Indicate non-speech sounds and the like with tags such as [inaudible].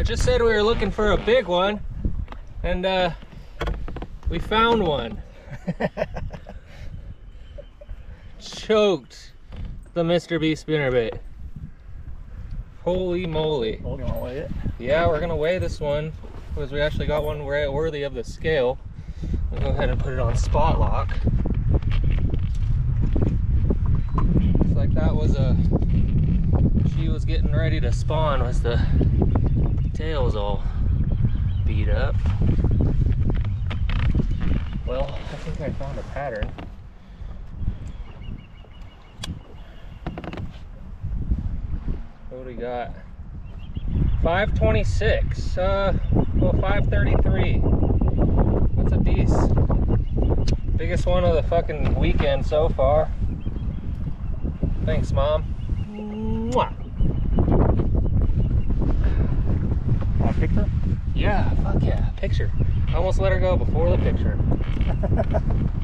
I just said we were looking for a big one, and uh, we found one. [laughs] Choked the Mr. B spinnerbait. Holy moly. Oh, weigh it? Yeah, we're gonna weigh this one because we actually got one worthy of the scale. We'll go ahead and put it on spot lock. Looks like that was a. She was getting ready to spawn. Was the tails all beat up? Well, I think I found a pattern. What do we got? 526. Uh, well, 533. That's a beast. Biggest one of the fucking weekend so far. Thanks, Mom. Mwah. Want a picture? Yeah, fuck yeah. Picture. I almost let her go before the picture. [laughs]